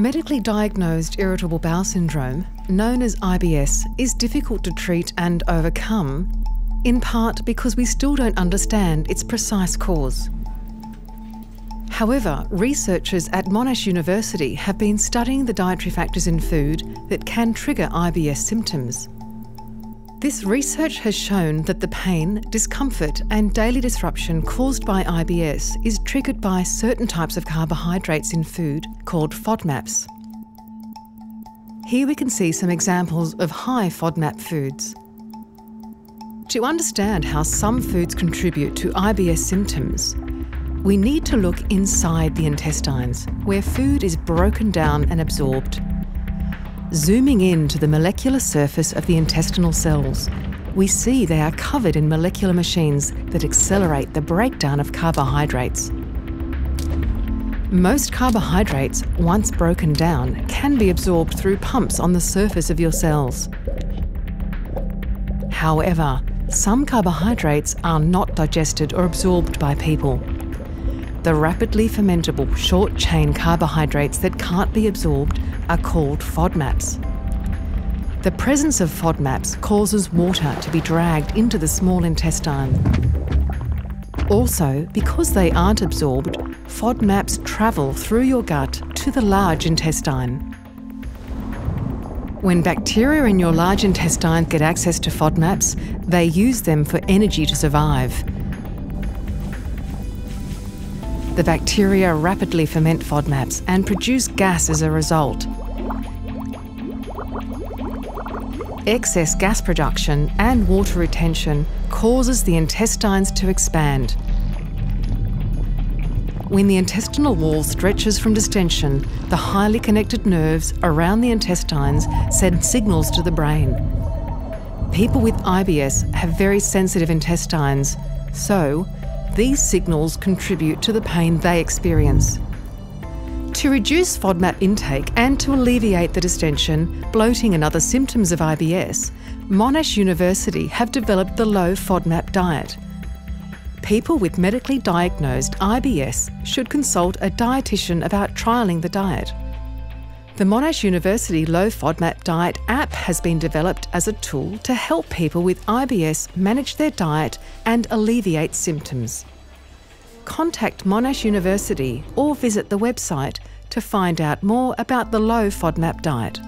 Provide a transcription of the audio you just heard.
Medically diagnosed irritable bowel syndrome, known as IBS, is difficult to treat and overcome, in part because we still don't understand its precise cause. However, researchers at Monash University have been studying the dietary factors in food that can trigger IBS symptoms. This research has shown that the pain, discomfort, and daily disruption caused by IBS is triggered by certain types of carbohydrates in food called FODMAPs. Here we can see some examples of high FODMAP foods. To understand how some foods contribute to IBS symptoms, we need to look inside the intestines, where food is broken down and absorbed Zooming in to the molecular surface of the intestinal cells, we see they are covered in molecular machines that accelerate the breakdown of carbohydrates. Most carbohydrates, once broken down, can be absorbed through pumps on the surface of your cells. However, some carbohydrates are not digested or absorbed by people. The rapidly fermentable short chain carbohydrates that can't be absorbed are called FODMAPs. The presence of FODMAPs causes water to be dragged into the small intestine. Also, because they aren't absorbed, FODMAPs travel through your gut to the large intestine. When bacteria in your large intestine get access to FODMAPs, they use them for energy to survive. The bacteria rapidly ferment FODMAPs and produce gas as a result. Excess gas production and water retention causes the intestines to expand. When the intestinal wall stretches from distension, the highly connected nerves around the intestines send signals to the brain. People with IBS have very sensitive intestines, so these signals contribute to the pain they experience. To reduce FODMAP intake and to alleviate the distension, bloating, and other symptoms of IBS, Monash University have developed the low FODMAP diet. People with medically diagnosed IBS should consult a dietitian about trialling the diet. The Monash University Low FODMAP Diet app has been developed as a tool to help people with IBS manage their diet and alleviate symptoms. Contact Monash University or visit the website to find out more about the low FODMAP diet.